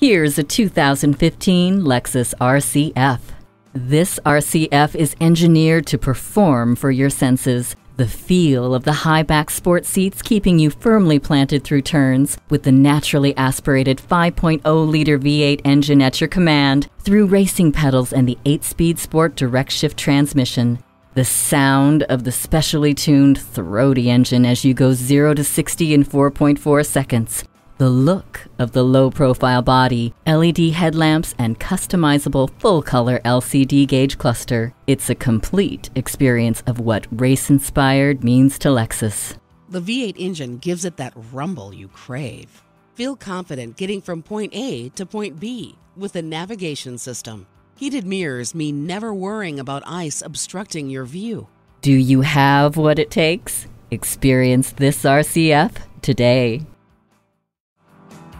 Here's a 2015 Lexus RCF. This RCF is engineered to perform for your senses. The feel of the high back sport seats keeping you firmly planted through turns, with the naturally aspirated 5.0 liter V8 engine at your command, through racing pedals and the 8 speed sport direct shift transmission. The sound of the specially tuned throaty engine as you go 0 to 60 in 4.4 seconds. The look of the low profile body, LED headlamps, and customizable full color LCD gauge cluster. It's a complete experience of what race inspired means to Lexus. The V8 engine gives it that rumble you crave. Feel confident getting from point A to point B with the navigation system. Heated mirrors mean never worrying about ice obstructing your view. Do you have what it takes? Experience this RCF today.